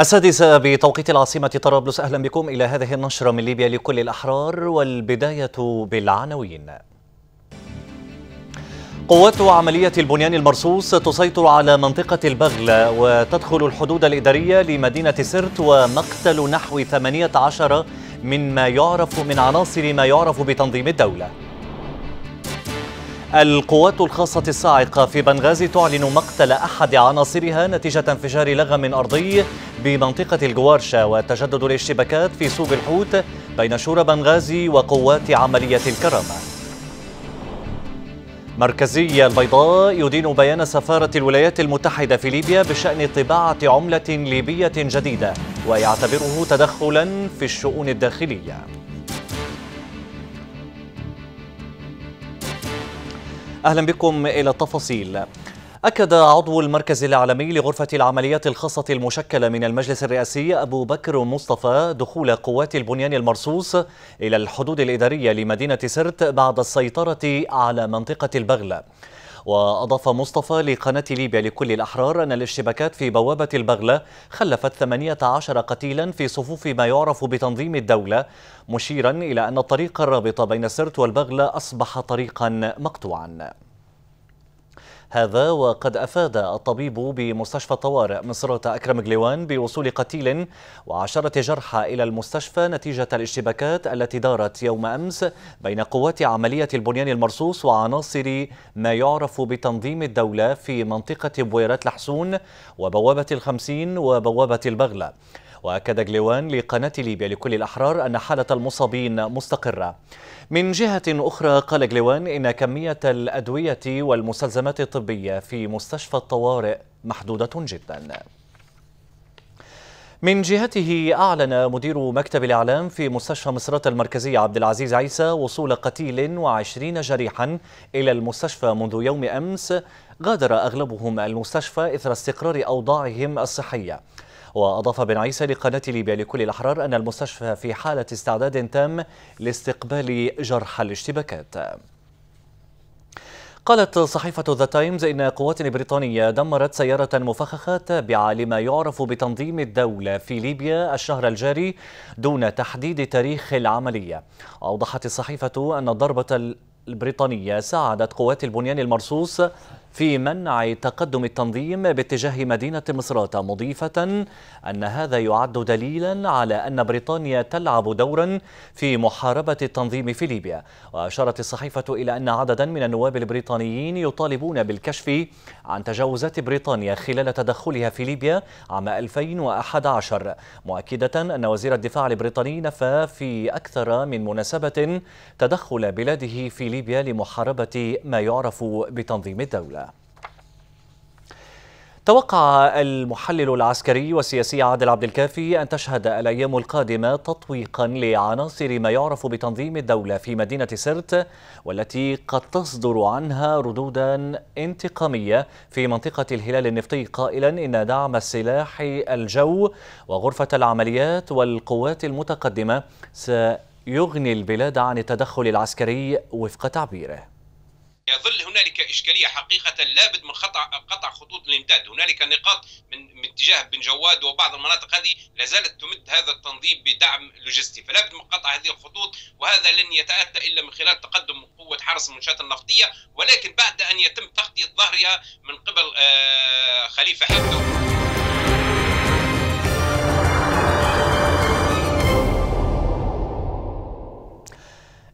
السادسة بتوقيت العاصمة طرابلس أهلا بكم إلى هذه النشرة من ليبيا لكل الأحرار والبداية بالعناوين. قوات عملية البنيان المرصوص تسيطر على منطقة البغل وتدخل الحدود الإدارية لمدينة سرت ومقتل نحو 18 من ما يعرف من عناصر ما يعرف بتنظيم الدولة. القوات الخاصة الصاعقة في بنغازي تعلن مقتل أحد عناصرها نتيجة انفجار لغم أرضي بمنطقة الجوارشة وتجدد الاشتباكات في سوق الحوت بين شورى بنغازي وقوات عملية الكرامة. مركزية البيضاء يدين بيان سفارة الولايات المتحدة في ليبيا بشأن طباعة عملة ليبية جديدة ويعتبره تدخلا في الشؤون الداخلية. أهلا بكم إلى التفاصيل. أكد عضو المركز العالمي لغرفة العمليات الخاصة المشكلة من المجلس الرئاسي أبو بكر مصطفى دخول قوات البنيان المرصوص إلى الحدود الإدارية لمدينة سرت بعد السيطرة على منطقة البغلة وأضاف مصطفى لقناة ليبيا لكل الأحرار أن الاشتباكات في بوابة البغلة خلفت 18 قتيلا في صفوف ما يعرف بتنظيم الدولة مشيرا إلى أن الطريق الرابط بين سرت والبغلة أصبح طريقا مقطوعا. هذا وقد أفاد الطبيب بمستشفى الطوارئ مصرة أكرم جليوان بوصول قتيل وعشرة جرحى إلى المستشفى نتيجة الاشتباكات التي دارت يوم أمس بين قوات عملية البنيان المرصوص وعناصر ما يعرف بتنظيم الدولة في منطقة بويرات لحسون وبوابة الخمسين وبوابة البغلة. وأكد جليوان لقناة ليبيا لكل الأحرار أن حالة المصابين مستقرة. من جهة أخرى قال جليوان إن كمية الأدوية والمستلزمات الطبية في مستشفى الطوارئ محدودة جدا. من جهته أعلن مدير مكتب الإعلام في مستشفى مصرة المركزية عبد العزيز عيسى وصول قتيل وعشرين جريحا إلى المستشفى منذ يوم أمس غادر أغلبهم المستشفى إثر استقرار أوضاعهم الصحية. وأضاف بن عيسى لقناة ليبيا لكل الأحرار أن المستشفى في حالة استعداد تام لاستقبال جرحى الاشتباكات. قالت صحيفة ذا تايمز إن قوات بريطانية دمرت سيارة مفخخة تابعة لما يعرف بتنظيم الدولة في ليبيا الشهر الجاري دون تحديد تاريخ العملية. أوضحت الصحيفة أن الضربة البريطانية ساعدت قوات البنيان المرصوص في منع تقدم التنظيم باتجاه مدينة مصراتة مضيفة أن هذا يعد دليلا على أن بريطانيا تلعب دورا في محاربة التنظيم في ليبيا. وأشارت الصحيفة إلى أن عددا من النواب البريطانيين يطالبون بالكشف عن تجاوزات بريطانيا خلال تدخلها في ليبيا عام 2011 مؤكدة أن وزير الدفاع البريطاني نفى في أكثر من مناسبة تدخل بلاده في ليبيا لمحاربة ما يعرف بتنظيم الدولة. توقع المحلل العسكري والسياسي عادل عبد الكافي أن تشهد الأيام القادمة تطويقا لعناصر ما يعرف بتنظيم الدولة في مدينة سرت والتي قد تصدر عنها ردودا انتقامية في منطقة الهلال النفطي. قائلا إن دعم السلاح الجو وغرفة العمليات والقوات المتقدمة سيغني البلاد عن التدخل العسكري وفق تعبيره. اشكاليه حقيقة لابد من قطع قطع خطوط الإمداد، هنالك نقاط من, من اتجاه بن جواد وبعض المناطق هذه لا زالت تمد هذا التنظيم بدعم لوجستي، فلا بد من قطع هذه الخطوط وهذا لن يتأتى إلا من خلال تقدم قوه حرس المنشآت النفطية ولكن بعد أن يتم تغطية ظهرها من قبل خليفة حفتر.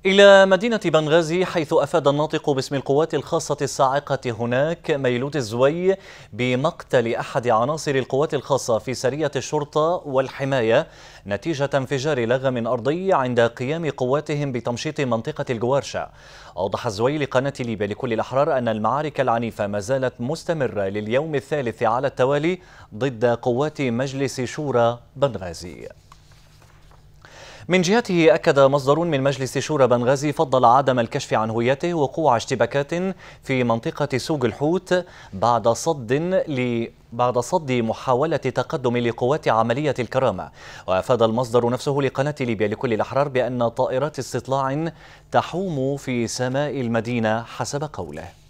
إلى مدينة بنغازي حيث أفاد الناطق باسم القوات الخاصة الصاعقة هناك ميلوت الزوي بمقتل أحد عناصر القوات الخاصة في سرية الشرطة والحماية نتيجة انفجار لغم أرضي عند قيام قواتهم بتمشيط منطقة الجوارشة. أوضح الزوي لقناة ليبيا لكل الأحرار أن المعارك العنيفة ما زالت مستمرة لليوم الثالث على التوالي ضد قوات مجلس شورى بنغازي. من جهته أكد مصدر من مجلس شورى بنغازي فضل عدم الكشف عن هويته وقوع اشتباكات في منطقة سوق الحوت بعد صد ل بعد صد محاولة تقدم لقوات عملية الكرامة. وأفاد المصدر نفسه لقناة ليبيا لكل الأحرار بأن طائرات استطلاع تحوم في سماء المدينة حسب قوله.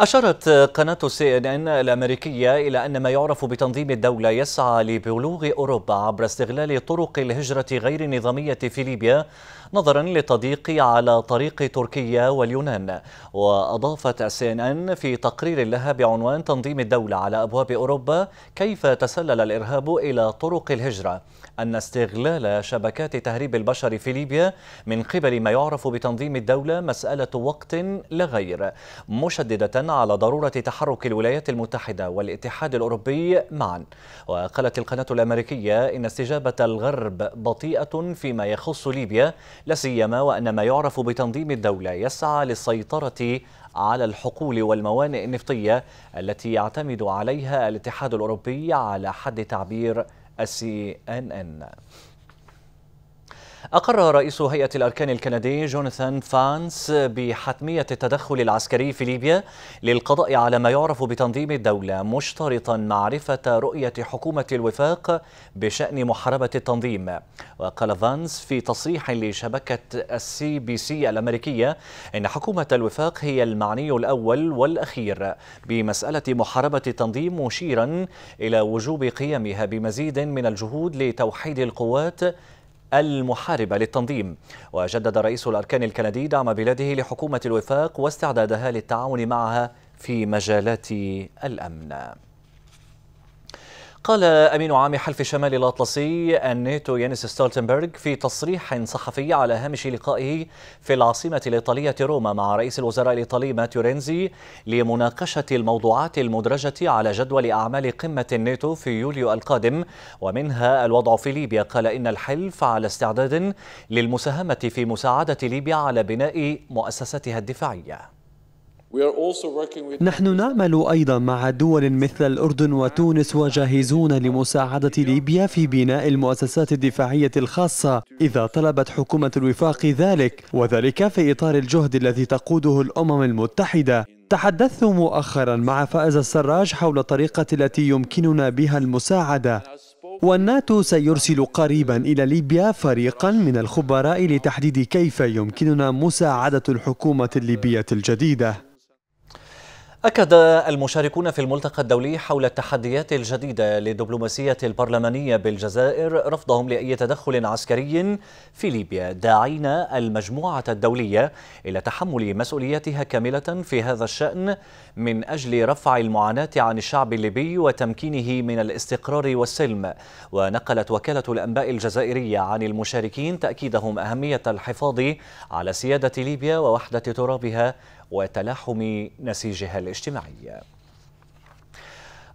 أشارت قناة سي إن إن الأمريكية إلى أن ما يعرف بتنظيم الدولة يسعى لبلوغ أوروبا عبر استغلال طرق الهجرة غير النظامية في ليبيا نظرا للتضييق على طريق تركيا واليونان. وأضافت سي إن إن في تقرير لها بعنوان تنظيم الدولة على أبواب أوروبا كيف تسلل الإرهاب إلى طرق الهجرة. أن استغلال شبكات تهريب البشر في ليبيا من قبل ما يعرف بتنظيم الدولة مسألة وقت لا غير مشددة على ضرورة تحرك الولايات المتحدة والاتحاد الأوروبي معا. وقالت القناة الأمريكية إن استجابة الغرب بطيئة فيما يخص ليبيا لا سيما وأن ما يعرف بتنظيم الدولة يسعى للسيطرة على الحقول والموانئ النفطية التي يعتمد عليها الاتحاد الأوروبي على حد تعبير السي إن إن. أقر رئيس هيئة الأركان الكندي جوناثان فانس بحتمية التدخل العسكري في ليبيا للقضاء على ما يعرف بتنظيم الدولة مشترطا معرفة رؤية حكومة الوفاق بشأن محاربة التنظيم. وقال فانس في تصريح لشبكة السي بي سي الأمريكية إن حكومة الوفاق هي المعني الأول والأخير بمسألة محاربة التنظيم مشيرا إلى وجوب قيامها بمزيد من الجهود لتوحيد القوات المحاربة للتنظيم. وجدد رئيس الأركان الكندي دعم بلاده لحكومة الوفاق واستعدادها للتعاون معها في مجالات الأمن. قال أمين عام حلف شمال الأطلسي الناتو يانس ستولتنبرغ في تصريح صحفي على هامش لقائه في العاصمة الإيطالية روما مع رئيس الوزراء الإيطالي ماتيو رينزي لمناقشة الموضوعات المدرجة على جدول أعمال قمة الناتو في يوليو القادم ومنها الوضع في ليبيا. قال إن الحلف على استعداد للمساهمة في مساعدة ليبيا على بناء مؤسساتها الدفاعية. نحن نعمل أيضا مع دول مثل الأردن وتونس وجاهزون لمساعدة ليبيا في بناء المؤسسات الدفاعية الخاصة إذا طلبت حكومة الوفاق ذلك وذلك في إطار الجهد الذي تقوده الأمم المتحدة. تحدثت مؤخرا مع فائز السراج حول الطريقة التي يمكننا بها المساعدة. والناتو سيرسل قريبا إلى ليبيا فريقا من الخبراء لتحديد كيف يمكننا مساعدة الحكومة الليبية الجديدة. أكد المشاركون في الملتقى الدولي حول التحديات الجديدة للدبلوماسية البرلمانية بالجزائر رفضهم لأي تدخل عسكري في ليبيا. داعين المجموعة الدولية إلى تحمل مسؤولياتها كاملة في هذا الشأن من أجل رفع المعاناة عن الشعب الليبي وتمكينه من الاستقرار والسلم. ونقلت وكالة الأنباء الجزائرية عن المشاركين تأكيدهم أهمية الحفاظ على سيادة ليبيا ووحدة ترابها وتلاحم نسيجها الاجتماعي.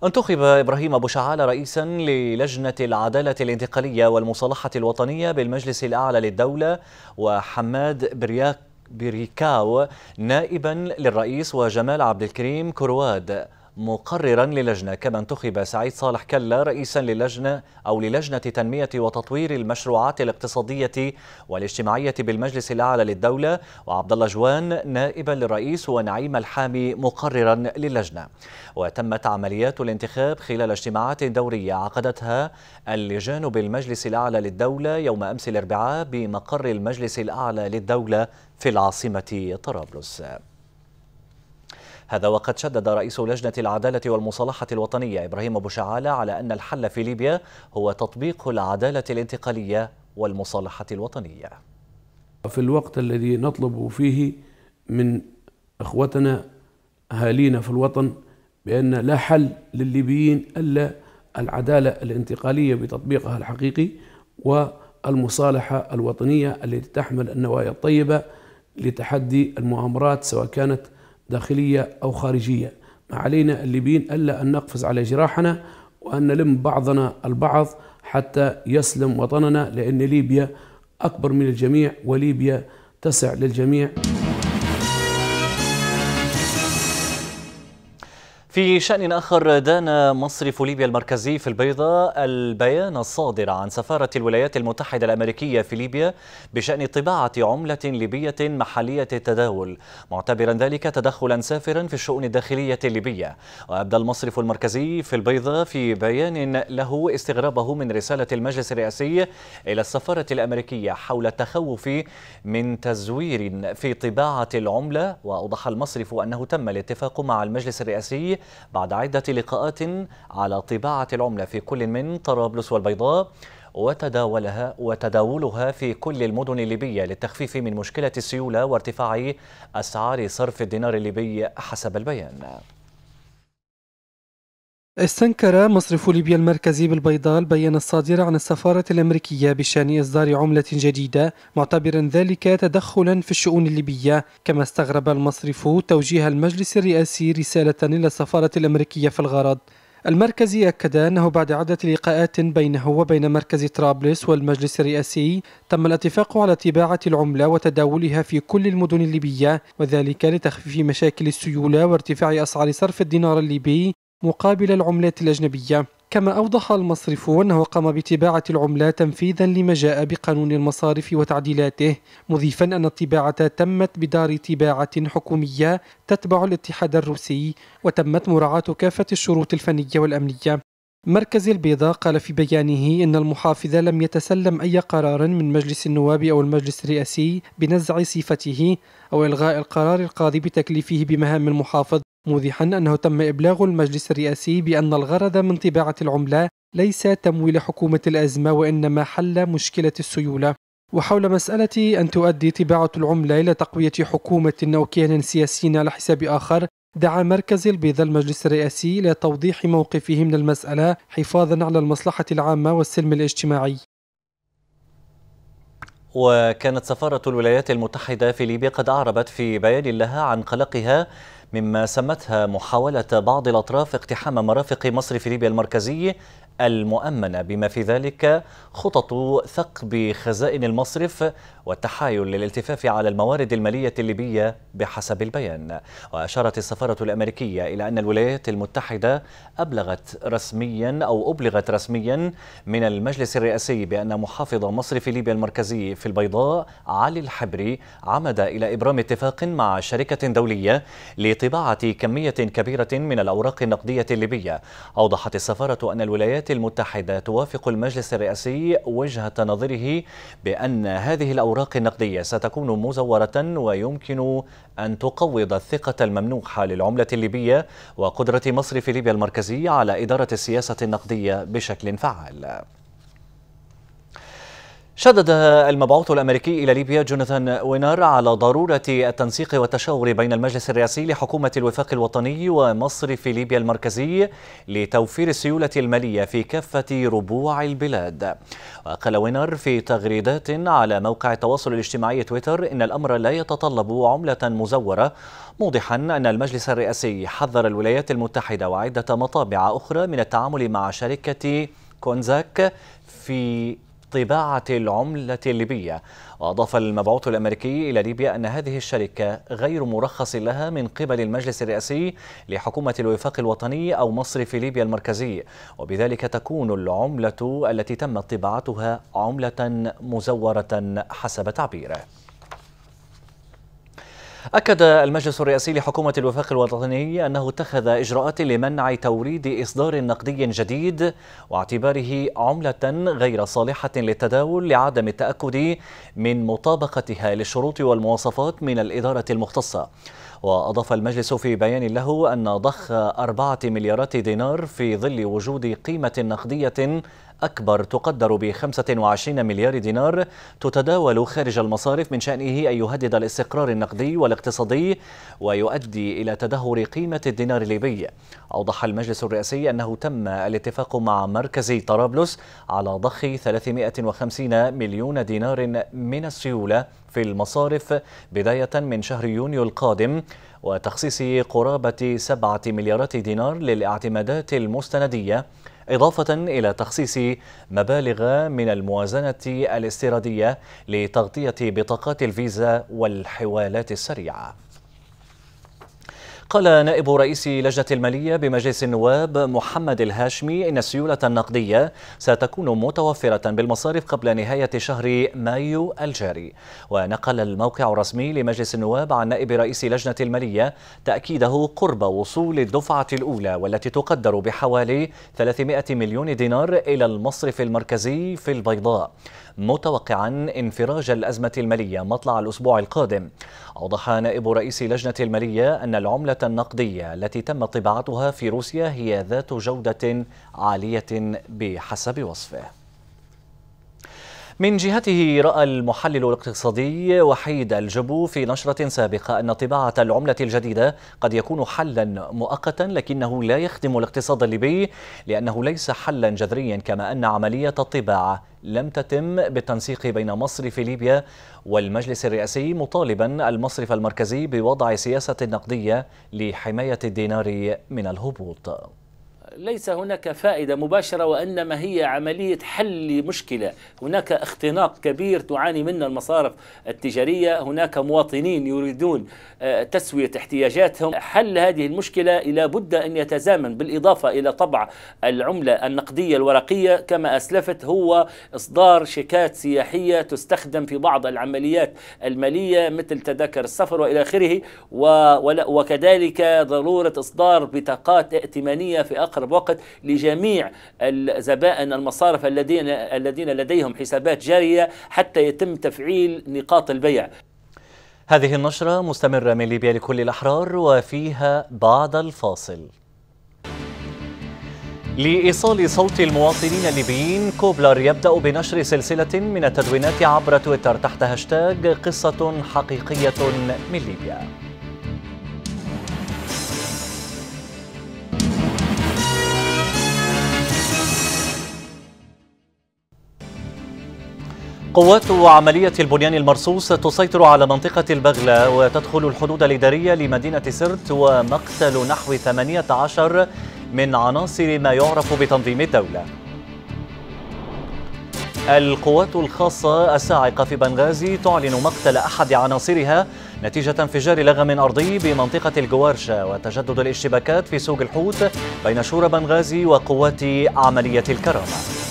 انتخب إبراهيم أبو شعال رئيسا للجنة العدالة الانتقالية والمصالحة الوطنية بالمجلس الأعلى للدولة وحماد برياك بريكاو نائبا للرئيس وجمال عبد الكريم كرواد. مقررا للجنة كما انتخب سعيد صالح كلا رئيسا للجنة أو للجنة تنمية وتطوير المشروعات الاقتصادية والاجتماعية بالمجلس الأعلى للدولة. وعبد الله جوان نائبا للرئيس ونعيم الحامي مقررا للجنة. وتمت عمليات الانتخاب خلال اجتماعات دورية عقدتها اللجان بالمجلس الأعلى للدولة يوم أمس الأربعاء بمقر المجلس الأعلى للدولة في العاصمة طرابلس. هذا وقد شدد رئيس لجنة العدالة والمصالحة الوطنية إبراهيم أبو شعالة على أن الحل في ليبيا هو تطبيق العدالة الانتقالية والمصالحة الوطنية. في الوقت الذي نطلب فيه من أخوتنا أهالينا في الوطن بأن لا حل للليبيين إلا العدالة الانتقالية بتطبيقها الحقيقي والمصالحة الوطنية التي تحمل النوايا الطيبة لتحدي المؤامرات سواء كانت داخلية أو خارجية. ما علينا الليبيين ألا أن نقفز على جراحنا وأن نلم بعضنا البعض حتى يسلم وطننا لأن ليبيا أكبر من الجميع وليبيا تسع للجميع. في شأن آخر دان مصرف ليبيا المركزي في البيضاء البيان الصادر عن سفارة الولايات المتحدة الأمريكية في ليبيا بشأن طباعة عملة ليبية محلية التداول. معتبرا ذلك تدخلا سافرا في الشؤون الداخلية الليبية. وأبدى المصرف المركزي في البيضاء في بيان له استغرابه من رسالة المجلس الرئاسي إلى السفارة الأمريكية حول التخوف من تزوير في طباعة العملة. وأوضح المصرف أنه تم الاتفاق مع المجلس الرئاسي بعد عدة لقاءات على طباعة العملة في كل من طرابلس والبيضاء وتداولها وتداولها في كل المدن الليبية للتخفيف من مشكلة السيولة وارتفاع أسعار صرف الدينار الليبي حسب البيان. استنكر مصرف ليبيا المركزي بالبيضاء البيان الصادر عن السفارة الأمريكية بشأن إصدار عملة جديدة معتبرا ذلك تدخلا في الشؤون الليبية. كما استغرب المصرف توجيه المجلس الرئاسي رسالة إلى السفارة الأمريكية في الغرض. المركزي أكد أنه بعد عدة لقاءات بينه وبين مركز طرابلس والمجلس الرئاسي تم الاتفاق على طباعة العملة وتداولها في كل المدن الليبية وذلك لتخفيف مشاكل السيولة وارتفاع أسعار صرف الدينار الليبي مقابل العملات الأجنبية. كما أوضح المصرف أنه قام بطباعة العملات تنفيذا لما جاء بقانون المصارف وتعديلاته مضيفا أن الطباعة تمت بدار طباعة حكومية تتبع الاتحاد الروسي وتمت مراعاة كافة الشروط الفنية والأمنية. مركز البيضاء قال في بيانه إن المحافظ لم يتسلم أي قرار من مجلس النواب أو المجلس الرئاسي بنزع صفته أو إلغاء القرار القاضي بتكليفه بمهام المحافظ. موضحا أنه تم إبلاغ المجلس الرئاسي بأن الغرض من طباعة العملة ليس تمويل حكومة الأزمة وإنما حل مشكلة السيولة. وحول مسألة أن تؤدي طباعة العملة إلى تقوية حكومة أو كيان سياسي على حساب آخر دعا مركز البيضاء المجلس الرئاسي إلى توضيح موقفه من المسألة حفاظا على المصلحة العامة والسلم الاجتماعي. وكانت سفارة الولايات المتحدة في ليبيا قد أعربت في بيان لها عن قلقها مما سمتها محاولة بعض الأطراف اقتحام مرافق مصر في ليبيا المركزي المؤمنة بما في ذلك خطط ثقب خزائن المصرف والتحايل للالتفاف على الموارد المالية الليبية بحسب البيان. وأشارت السفارة الأمريكية إلى أن الولايات المتحدة أبلغت رسميا أو أبلغت رسميا من المجلس الرئاسي بأن محافظ مصر في ليبيا المركزي في البيضاء علي الحبري عمد إلى إبرام اتفاق مع شركة دولية لطباعة كمية كبيرة من الأوراق النقدية الليبية. أوضحت السفارة أن الولايات المتحدة توافق المجلس الرئاسي وجهة نظره بأن هذه الأوراق النقدية ستكون مزورة ويمكن أن تقوض الثقة الممنوحة للعملة الليبية وقدرة مصر في ليبيا المركزية على إدارة السياسة النقدية بشكل فعال. شدد المبعوث الأمريكي إلى ليبيا جوناثان وينر على ضرورة التنسيق والتشاور بين المجلس الرئاسي لحكومة الوفاق الوطني ومصر في ليبيا المركزي لتوفير السيولة المالية في كافة ربوع البلاد. وقال وينر في تغريدات على موقع التواصل الاجتماعي تويتر إن الأمر لا يتطلب عملة مزورة موضحا أن المجلس الرئاسي حذر الولايات المتحدة وعدة مطابع أخرى من التعامل مع شركة كونزاك في طباعة العملة الليبية. وأضاف المبعوث الأمريكي إلى ليبيا أن هذه الشركة غير مرخص لها من قبل المجلس الرئاسي لحكومة الوفاق الوطني أو مصر في ليبيا المركزي. وبذلك تكون العملة التي تمت طباعتها عملة مزورة حسب تعبيره. أكد المجلس الرئاسي لحكومة الوفاق الوطني أنه اتخذ إجراءات لمنع توريد إصدار نقدي جديد واعتباره عملة غير صالحة للتداول لعدم التأكد من مطابقتها للشروط والمواصفات من الإدارة المختصة. وأضاف المجلس في بيان له أن ضخ أربعة مليارات دينار في ظل وجود قيمة نقدية أكبر تقدر ب 25 مليار دينار تتداول خارج المصارف من شأنه أن يهدد الاستقرار النقدي والاقتصادي ويؤدي إلى تدهور قيمة الدينار الليبي. أوضح المجلس الرئاسي أنه تم الاتفاق مع مركز طرابلس على ضخ 350 مليون دينار من السيولة في المصارف بداية من شهر يونيو القادم وتخصيص قرابة سبعة مليارات دينار للاعتمادات المستندية إضافة إلى تخصيص مبالغ من الموازنة الاستيرادية لتغطية بطاقات الفيزا والحوالات السريعة. قال نائب رئيس لجنة المالية بمجلس النواب محمد الهاشمي إن السيولة النقدية ستكون متوفرة بالمصارف قبل نهاية شهر مايو الجاري. ونقل الموقع الرسمي لمجلس النواب عن نائب رئيس لجنة المالية تأكيده قرب وصول الدفعة الأولى والتي تقدر بحوالي 300 مليون دينار إلى المصرف المركزي في البيضاء. متوقعا انفراج الأزمة المالية مطلع الأسبوع القادم. أوضح نائب رئيس لجنة المالية أن العملة النقدية التي تم طباعتها في روسيا هي ذات جودة عالية بحسب وصفه. من جهته رأى المحلل الاقتصادي وحيد الجبو في نشرة سابقة أن طباعة العملة الجديدة قد يكون حلا مؤقتا لكنه لا يخدم الاقتصاد الليبي لأنه ليس حلا جذريا كما أن عملية الطباعة لم تتم بالتنسيق بين مصرف ليبيا والمجلس الرئاسي مطالبا المصرف المركزي بوضع سياسة نقدية لحماية الدينار من الهبوط. ليس هناك فائدة مباشرة وإنما هي عملية حل لمشكلة هناك اختناق كبير تعاني منه المصارف التجارية. هناك مواطنين يريدون آه، تسوية احتياجاتهم. حل هذه المشكلة إلى بد أن يتزامن بالإضافة إلى طبع العملة النقدية الورقية. كما أسلفت هو إصدار شيكات سياحية تستخدم في بعض العمليات المالية مثل تذاكر السفر وإلى آخره وكذلك ضرورة إصدار بطاقات ائتمانية في أقرب وقت لجميع الزبائن المصارف الذين الذين لديهم حسابات جارية حتى يتم تفعيل نقاط البيع. هذه النشرة مستمرة من ليبيا لكل الأحرار وفيها بعد الفاصل. لإيصال صوت المواطنين الليبيين كوبلر يبدأ بنشر سلسلة من التدوينات عبر تويتر تحت هاشتاج قصة حقيقية من ليبيا. قوات عملية البنيان المرصوص تسيطر على منطقة البغلة وتدخل الحدود الإدارية لمدينة سرت ومقتل نحو 18 من عناصر ما يعرف بتنظيم الدولة. القوات الخاصة الساعقة في بنغازي تعلن مقتل أحد عناصرها نتيجة انفجار لغم أرضي بمنطقة الجوارشة وتجدد الاشتباكات في سوق الحوت بين شورى بنغازي وقوات عملية الكرامة.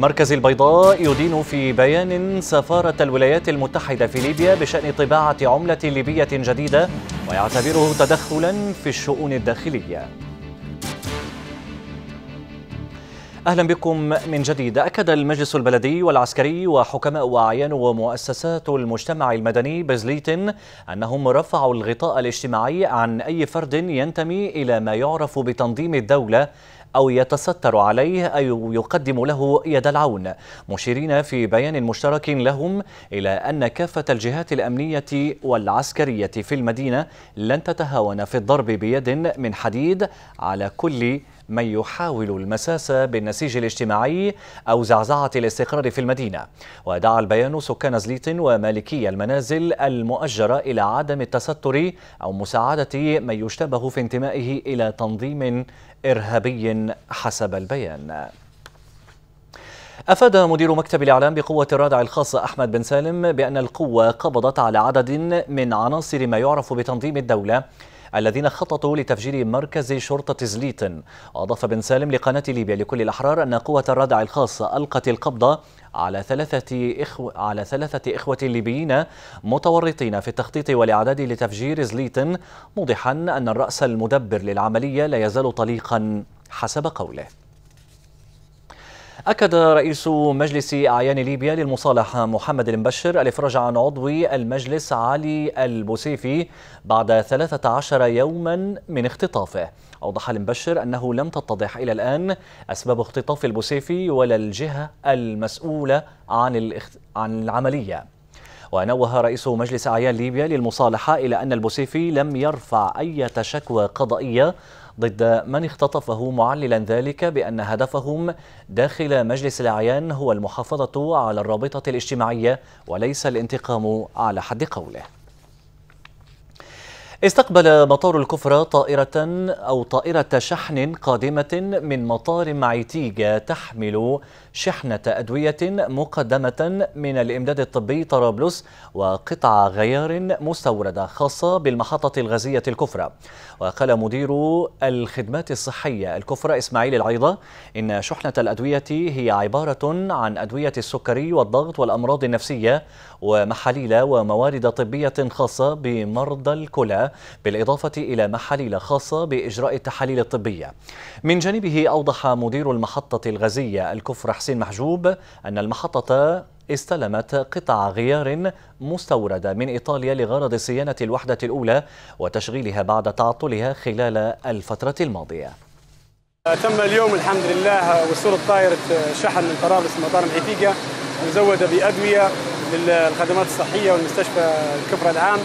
مركز البيضاء يدين في بيان سفارة الولايات المتحدة في ليبيا بشأن طباعة عملة ليبية جديدة ويعتبره تدخلا في الشؤون الداخلية. أهلا بكم من جديد. أكد المجلس البلدي والعسكري وحكماء وأعيان ومؤسسات المجتمع المدني بزليتن أنهم رفعوا الغطاء الاجتماعي عن أي فرد ينتمي إلى ما يعرف بتنظيم الدولة أو يتستر عليه أو يقدم له يد العون. مشيرين في بيان مشترك لهم إلى أن كافة الجهات الأمنية والعسكرية في المدينة لن تتهاون في الضرب بيد من حديد على كل من يحاول المساس بالنسيج الاجتماعي أو زعزعة الاستقرار في المدينة. ودعا البيان سكان زليت ومالكي المنازل المؤجرة إلى عدم التستر أو مساعدة من يشتبه في انتمائه إلى تنظيم إرهابي حسب البيان. أفاد مدير مكتب الإعلام بقوة الرادع الخاصة أحمد بن سالم بأن القوة قبضت على عدد من عناصر ما يعرف بتنظيم الدولة الذين خططوا لتفجير مركز شرطة زليتن أضاف بن سالم لقناة ليبيا لكل الأحرار أن قوة الردع الخاصة ألقت القبضة على ثلاثة إخوة على ثلاثة إخوة ليبيين متورطين في التخطيط والإعداد لتفجير زليتن موضحا أن الرأس المدبر للعملية لا يزال طليقا حسب قوله. أكد رئيس مجلس أعيان ليبيا للمصالحة محمد المبشر الإفراج عن عضو المجلس علي البوسيفي بعد 13 يوما من اختطافه. أوضح المبشر أنه لم تتضح إلى الآن أسباب اختطاف البوسيفي ولا الجهة المسؤولة عن, عن العملية. ونوه رئيس مجلس أعيان ليبيا للمصالحة إلى أن البوسيفي لم يرفع أي شكوى قضائية ضد من اختطفه معللا ذلك بأن هدفهم داخل مجلس الأعيان هو المحافظة على الرابطة الاجتماعية وليس الانتقام على حد قوله. استقبل مطار الكفرة طائرة أو طائرة شحن قادمة من مطار معيتيجا تحمل شحنة أدوية مقدمة من الإمداد الطبي طرابلس وقطع غيار مستوردة خاصة بالمحطة الغازية الكفرة وقال مدير الخدمات الصحية الكفرة إسماعيل العيضة إن شحنة الأدوية هي عبارة عن أدوية السكري والضغط والأمراض النفسية ومحاليل وموارد طبية خاصة بمرضى الكلى بالإضافة إلى محاليل خاصة بإجراء التحاليل الطبية. من جانبه أوضح مدير المحطة الغازية الكفر حسين محجوب أن المحطة استلمت قطع غيار مستوردة من إيطاليا لغرض صيانة الوحدة الأولى وتشغيلها بعد تعطلها خلال الفترة الماضية. تم اليوم الحمد لله وصول طائرة شحن من طرابلس مطار العتيقة مزودة بأدوية للخدمات الصحية والمستشفى الكفر العام.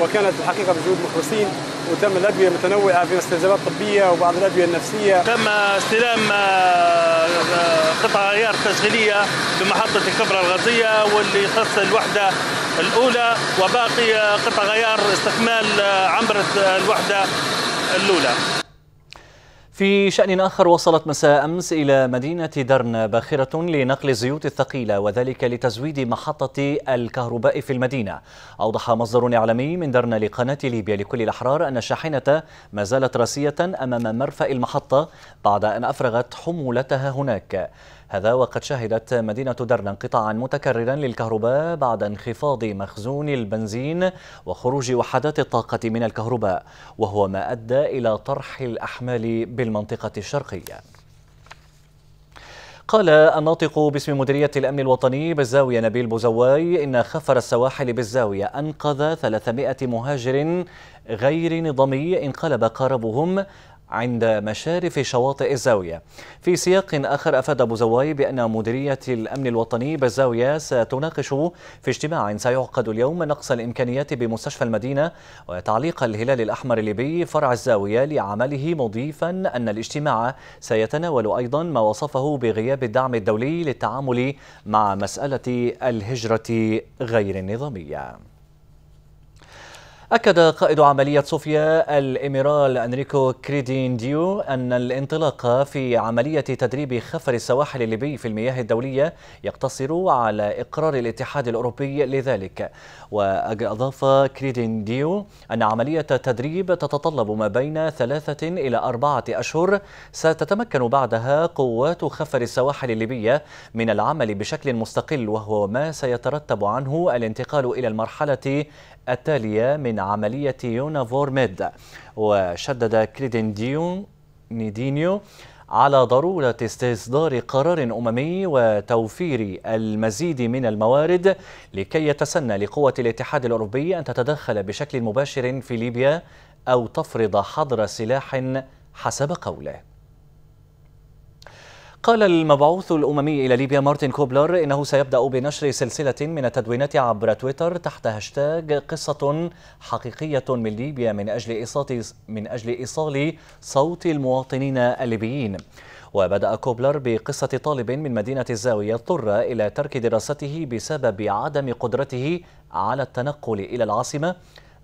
وكانت الحقيقة بجهود مخلصين وتم الأدوية متنوعة في مستلزمات طبية وبعض الأدوية النفسية. تم استلام آه، قطع غيار تشغيلية بمحطة الكفرة الغازية واللي يخص الوحدة الأولى وباقي قطع غيار استكمال آه، عمرة الوحدة الأولى. في شأن آخر وصلت مساء أمس إلى مدينة درنا باخرة لنقل الزيوت الثقيلة وذلك لتزويد محطة الكهرباء في المدينة. أوضح مصدر إعلامي من درنا لقناة ليبيا لكل الأحرار أن الشاحنة ما زالت راسية أمام مرفأ المحطة بعد أن أفرغت حمولتها هناك. هذا وقد شهدت مدينة درنا انقطاعا متكررا للكهرباء بعد انخفاض مخزون البنزين وخروج وحدات الطاقة من الكهرباء وهو ما أدى إلى طرح الأحمال بالمنطقة الشرقية. قال الناطق باسم مديرية الأمن الوطني بالزاوية نبيل بوزواي إن خفر السواحل بالزاوية أنقذ 300 مهاجر غير نظامي انقلب قاربهم عند مشارف شواطئ الزاوية. في سياق آخر أفاد أبو زواي بأن مديرية الأمن الوطني بالزاوية ستناقش في اجتماع سيعقد اليوم نقص الإمكانيات بمستشفى المدينة وتعليق الهلال الأحمر الليبي فرع الزاوية لعمله مضيفا أن الاجتماع سيتناول أيضا ما وصفه بغياب الدعم الدولي للتعامل مع مسألة الهجرة غير النظامية. أكد قائد عملية صوفيا الإميرال أنريكو كريدين ديو أن الانطلاق في عملية تدريب خفر السواحل الليبي في المياه الدولية يقتصر على إقرار الاتحاد الأوروبي لذلك. وأضاف كريدين ديو أن عملية التدريب تتطلب ما بين ثلاثة إلى أربعة أشهر. ستتمكن بعدها قوات خفر السواحل الليبية من العمل بشكل مستقل وهو ما سيترتب عنه الانتقال إلى المرحلة التالية من عملية يونافور ميد وشدد كريدينديو نيدينيو على ضرورة استصدار قرار أممي وتوفير المزيد من الموارد لكي يتسنى لقوة الاتحاد الأوروبي أن تتدخل بشكل مباشر في ليبيا أو تفرض حظر سلاح حسب قوله. قال المبعوث الأممي إلى ليبيا مارتن كوبلر إنه سيبدأ بنشر سلسلة من التدوينات عبر تويتر تحت هاشتاج قصة حقيقية من ليبيا من أجل إيصال من أجل إيصال صوت المواطنين الليبيين. وبدأ كوبلر بقصة طالب من مدينة الزاوية اضطر إلى ترك دراسته بسبب عدم قدرته على التنقل إلى العاصمة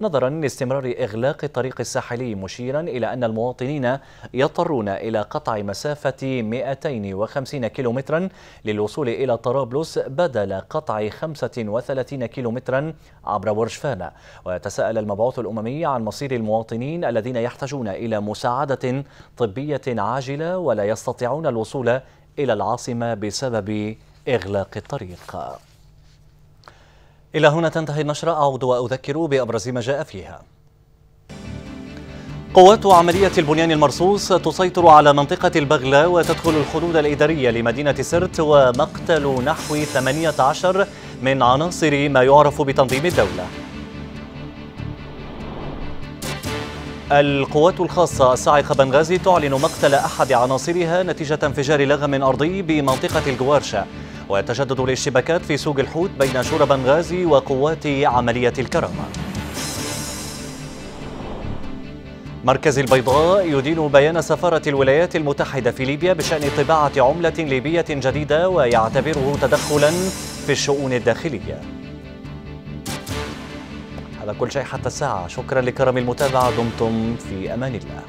نظرا لاستمرار إغلاق الطريق الساحلي مشيرا إلى أن المواطنين يضطرون إلى قطع مسافة 250 كيلومترا للوصول إلى طرابلس بدل قطع 35 كيلومترا عبر ورشفانة ويتساءل المبعوث الأممي عن مصير المواطنين الذين يحتاجون إلى مساعدة طبية عاجلة ولا يستطيعون الوصول إلى العاصمة بسبب إغلاق الطريق. إلى هنا تنتهي النشرة. أعود وأذكر بأبرز ما جاء فيها. قوات عملية البنيان المرصوص تسيطر على منطقة البغلة وتدخل الحدود الإدارية لمدينة سرت ومقتل نحو 18 من عناصر ما يعرف بتنظيم الدولة. القوات الخاصة الصاعقة بنغازي تعلن مقتل أحد عناصرها نتيجة انفجار لغم أرضي بمنطقة الجوارشة. ويتجدد الاشتباكات في سوق الحوت بين شورى بنغازي وقوات عملية الكرامة. مركز البيضاء يدين بيان سفارة الولايات المتحدة في ليبيا بشأن طباعة عملة ليبية جديدة ويعتبره تدخلا في الشؤون الداخلية. هذا كل شيء حتى الساعة. شكرا لكرم المتابعة. دمتم في أمان الله.